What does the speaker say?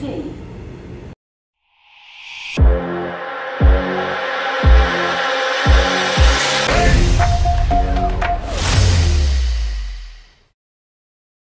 key.